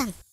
山。